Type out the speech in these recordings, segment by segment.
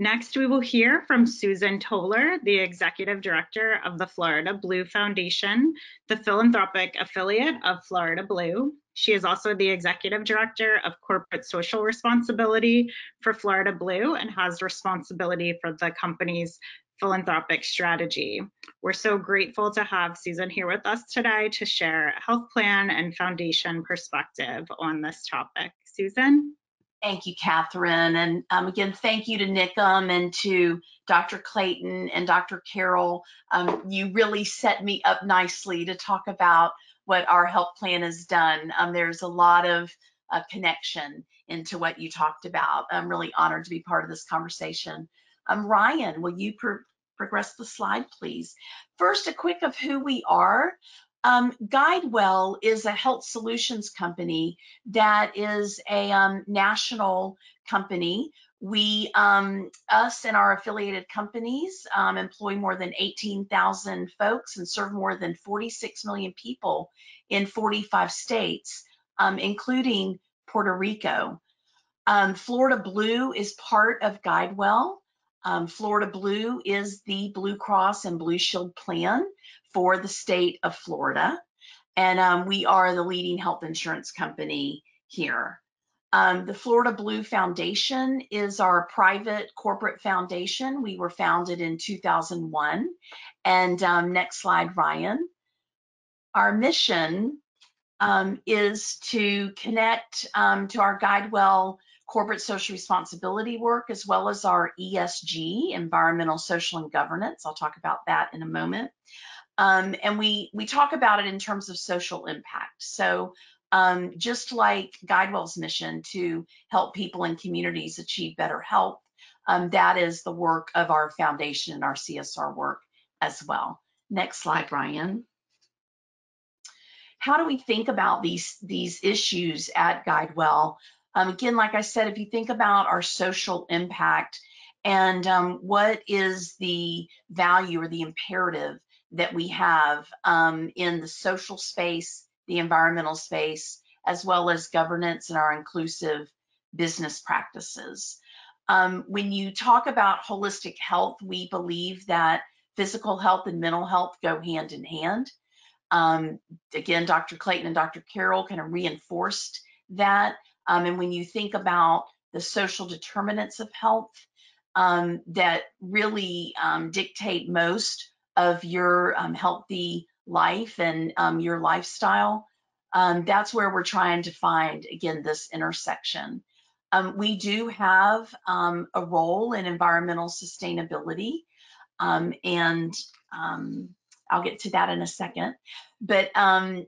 Next, we will hear from Susan Towler, the Executive Director of the Florida Blue Foundation, the philanthropic affiliate of Florida Blue. She is also the Executive Director of Corporate Social Responsibility for Florida Blue and has responsibility for the company's philanthropic strategy. We're so grateful to have Susan here with us today to share health plan and foundation perspective on this topic. Susan? Thank you, Catherine. And um, again, thank you to NIHCM and to Dr. Clayton and Dr. Carroll. Um, you really set me up nicely to talk about what our health plan has done. Um, there's a lot of uh, connection into what you talked about. I'm really honored to be part of this conversation. Um, Ryan, will you pro progress the slide, please? First, a quick of who we are. Um, GuideWell is a health solutions company that is a um, national company. We, um, us and our affiliated companies um, employ more than 18,000 folks and serve more than 46 million people in 45 states, um, including Puerto Rico. Um, Florida Blue is part of GuideWell. Florida Blue is the Blue Cross and Blue Shield plan for the state of Florida. And um, we are the leading health insurance company here. Um, the Florida Blue Foundation is our private corporate foundation. We were founded in 2001. And um, next slide, Ryan. Our mission um, is to connect um, to our GuideWell corporate social responsibility work, as well as our ESG, environmental, social, and governance. I'll talk about that in a moment. Um, and we, we talk about it in terms of social impact. So um, just like GuideWell's mission to help people and communities achieve better health, um, that is the work of our foundation and our CSR work as well. Next slide, Ryan. How do we think about these, these issues at GuideWell? Um, again, like I said, if you think about our social impact and um, what is the value or the imperative that we have um, in the social space, the environmental space, as well as governance and our inclusive business practices. Um, when you talk about holistic health, we believe that physical health and mental health go hand in hand. Um, again, Dr. Clayton and Dr. Carroll kind of reinforced that. Um, and when you think about the social determinants of health um, that really um, dictate most of your um, healthy life and um, your lifestyle, um, that's where we're trying to find, again, this intersection. Um, we do have um, a role in environmental sustainability, um, and I'll get to that in a second. But,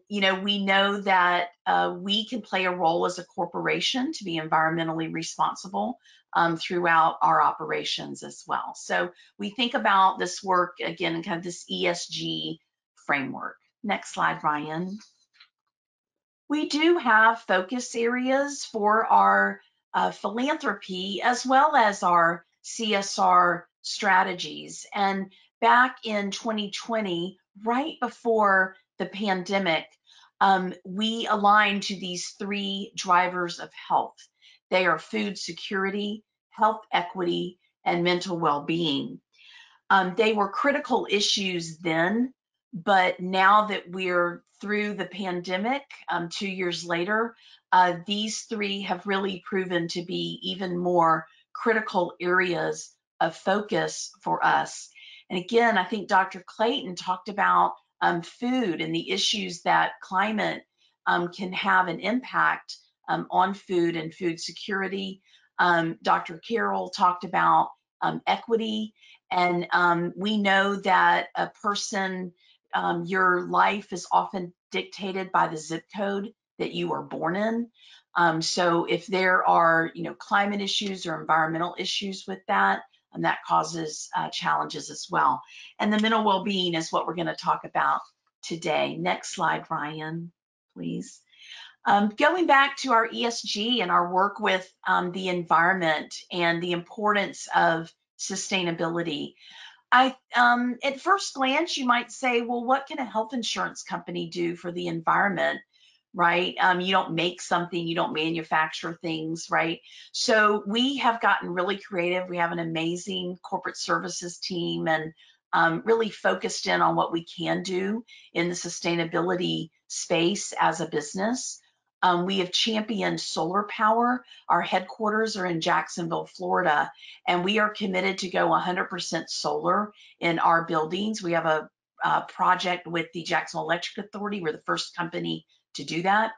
you know, we know that uh, we can play a role as a corporation to be environmentally responsible um, throughout our operations as well. So we think about this work again in kind of this ESG framework. Next slide, Ryan. We do have focus areas for our uh, philanthropy as well as our CSR strategies. And back in 2020, right before the pandemic, um, we aligned to these three drivers of health. They are food security, health equity, and mental well-being. Um, they were critical issues then, but now that we're through the pandemic, um, two years later, uh, these three have really proven to be even more critical areas of focus for us. And again, I think Dr. Clayton talked about um, food and the issues that climate um, can have an impact um, on food and food security. Um, Dr. Carroll talked about um, equity, and um, we know that a person, um, your life is often dictated by the zip code that you are born in. So if there are, you know, climate issues or environmental issues with that, and that causes uh, challenges as well. And the mental well-being is what we're going to talk about today. Next slide, Ryan, please. Um, going back to our ESG and our work with um, the environment and the importance of sustainability, I um, at first glance you might say, well, what can a health insurance company do for the environment? right? Um, you don't make something, you don't manufacture things, right? So we have gotten really creative. We have an amazing corporate services team and um, really focused in on what we can do in the sustainability space as a business. Um, we have championed solar power. Our headquarters are in Jacksonville, Florida, and we are committed to go 100% solar in our buildings. We have a, a project with the Jacksonville Electric Authority. We're the first company to do that.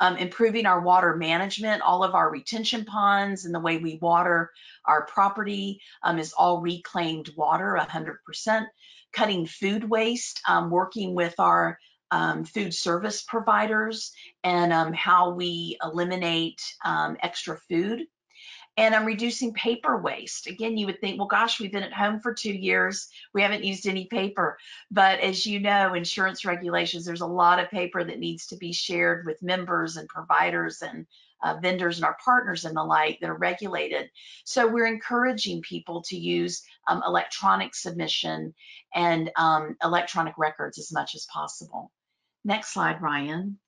Um, improving our water management, all of our retention ponds and the way we water our property um, is all reclaimed water, 100%. Cutting food waste, um, working with our um, food service providers and um, how we eliminate um, extra food and I'm reducing paper waste. Again, you would think, well, gosh, we've been at home for two years. We haven't used any paper. But as you know, insurance regulations, there's a lot of paper that needs to be shared with members and providers and uh, vendors and our partners and the like that are regulated. So we're encouraging people to use um, electronic submission and um, electronic records as much as possible. Next slide, Ryan.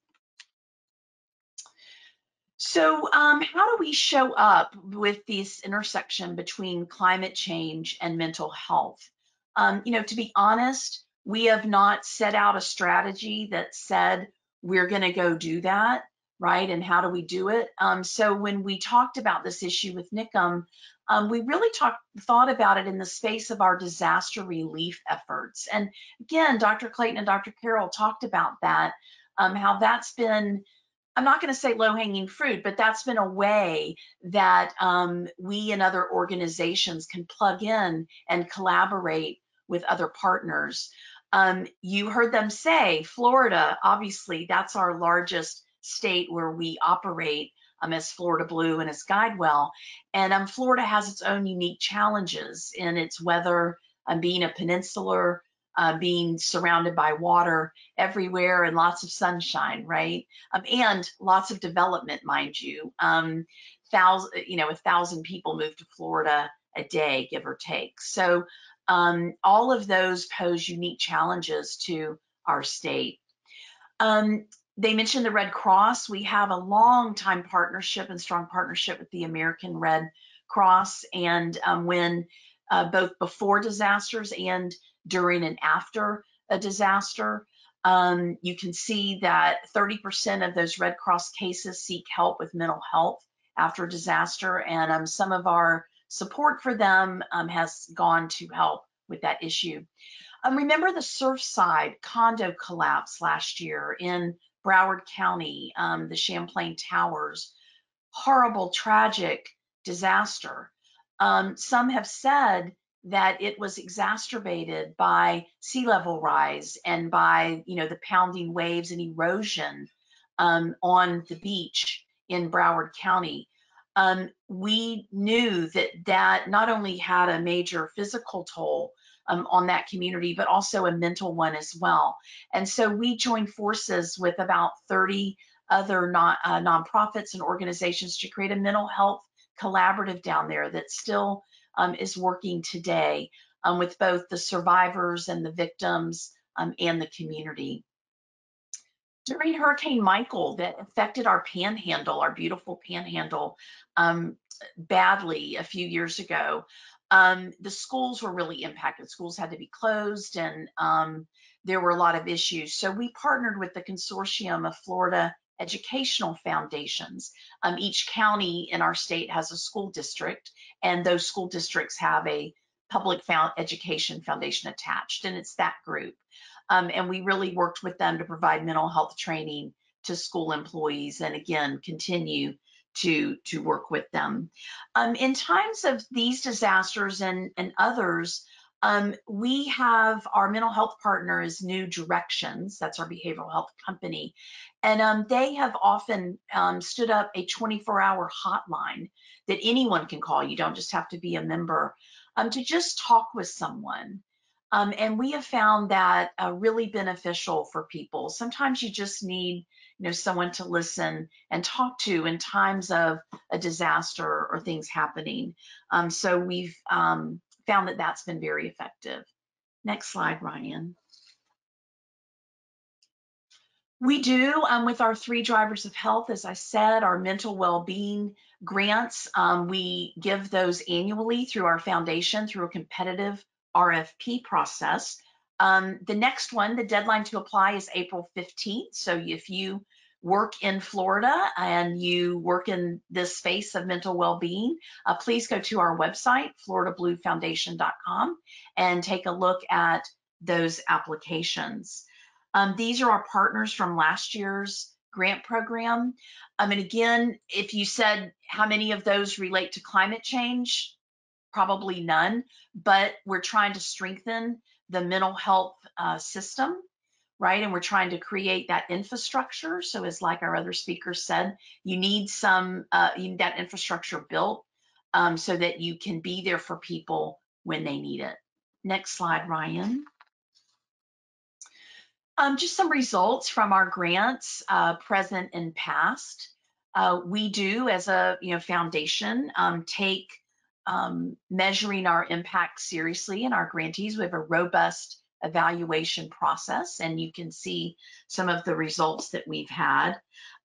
So um, how do we show up with this intersection between climate change and mental health? Um, you know, to be honest, we have not set out a strategy that said we're going to go do that, right? And how do we do it? Um, so when we talked about this issue with NIHCM, um, we really talked, thought about it in the space of our disaster relief efforts. And again, Dr. Clayton and Dr. Carroll talked about that, um, how that's been I'm not going to say low hanging fruit, but that's been a way that um, we and other organizations can plug in and collaborate with other partners. Um, you heard them say Florida, obviously, that's our largest state where we operate um, as Florida Blue and as Guidewell. And um, Florida has its own unique challenges in its weather, um, being a peninsular uh, being surrounded by water everywhere and lots of sunshine, right? Um, and lots of development, mind you. Um, thousand, you know, a thousand people move to Florida a day, give or take. So um, all of those pose unique challenges to our state. Um, they mentioned the Red Cross. We have a long time partnership and strong partnership with the American Red Cross. And um, when uh, both before disasters and during and after a disaster. Um, you can see that 30% of those Red Cross cases seek help with mental health after a disaster, and um, some of our support for them um, has gone to help with that issue. Um, remember the Surfside condo collapse last year in Broward County, um, the Champlain Towers. Horrible, tragic disaster. Um, some have said that it was exacerbated by sea level rise and by you know the pounding waves and erosion um, on the beach in Broward County. Um, we knew that that not only had a major physical toll um, on that community, but also a mental one as well. And so we joined forces with about 30 other non, uh, nonprofits and organizations to create a mental health collaborative down there that still um, is working today um, with both the survivors and the victims um, and the community. During Hurricane Michael that affected our panhandle, our beautiful panhandle, um, badly a few years ago, um, the schools were really impacted. Schools had to be closed and um, there were a lot of issues. So we partnered with the consortium of Florida educational foundations. Um, each county in our state has a school district, and those school districts have a public found education foundation attached, and it's that group. Um, and we really worked with them to provide mental health training to school employees, and again, continue to to work with them. Um, in times of these disasters and and others, um, we have our mental health partner is New Directions. That's our behavioral health company. And um, they have often um, stood up a 24 hour hotline that anyone can call. You don't just have to be a member um, to just talk with someone. Um, and we have found that uh, really beneficial for people. Sometimes you just need, you know, someone to listen and talk to in times of a disaster or things happening. Um, so we've um, found that that's been very effective. Next slide, Ryan. We do um, with our three drivers of health, as I said, our mental well-being grants. Um, we give those annually through our foundation through a competitive RFP process. Um, the next one, the deadline to apply is April 15th. So if you work in Florida and you work in this space of mental well-being, uh, please go to our website, floridabluefoundation.com, and take a look at those applications. Um, these are our partners from last year's grant program. Um, and again, if you said how many of those relate to climate change, probably none, but we're trying to strengthen the mental health uh, system, right? And we're trying to create that infrastructure. So as like our other speakers said, you need some, uh, you need that infrastructure built um, so that you can be there for people when they need it. Next slide, Ryan. Um, just some results from our grants, uh, present and past. Uh, we do, as a you know foundation, um, take um, measuring our impact seriously in our grantees. We have a robust evaluation process, and you can see some of the results that we've had.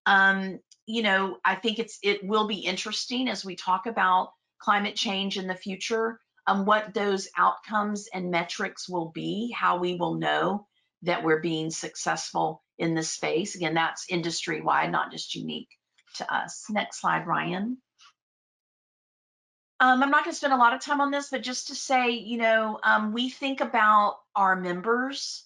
Um, you know, I think it's it will be interesting as we talk about climate change in the future, um, what those outcomes and metrics will be, how we will know that we're being successful in this space. Again, that's industry wide, not just unique to us. Next slide, Ryan. Um, I'm not going to spend a lot of time on this, but just to say, you know, um, we think about our members,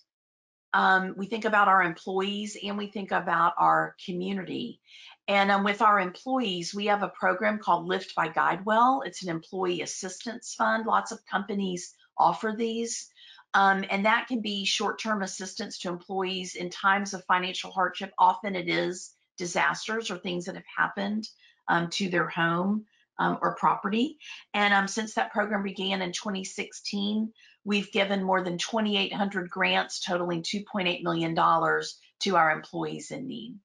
um, we think about our employees, and we think about our community. And um, with our employees, we have a program called Lift by GuideWell. It's an employee assistance fund. Lots of companies offer these. Um, and that can be short-term assistance to employees in times of financial hardship. Often it is disasters or things that have happened um, to their home um, or property. And um, since that program began in 2016, we've given more than 2,800 grants totaling $2.8 million to our employees in need.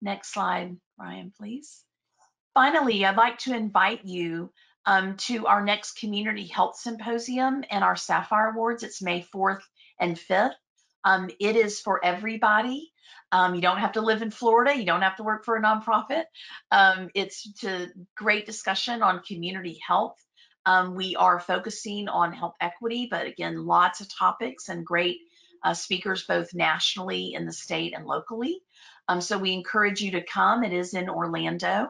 Next slide, Ryan, please. Finally, I'd like to invite you um, to our next Community Health Symposium and our Sapphire Awards. It's May 4th and 5th. Um, it is for everybody. Um, you don't have to live in Florida. You don't have to work for a nonprofit. Um, it's a great discussion on community health. Um, we are focusing on health equity, but again, lots of topics and great uh, speakers both nationally in the state and locally. Um, so we encourage you to come. It is in Orlando.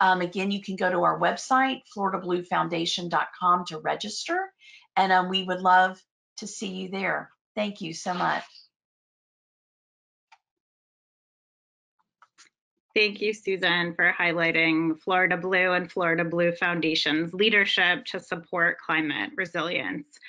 Um, again, you can go to our website, floridabluefoundation.com to register, and we would love to see you there. Thank you so much. Thank you, Susan, for highlighting Florida Blue and Florida Blue Foundation's leadership to support climate resilience.